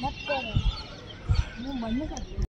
મત કરો હું બંધ કરી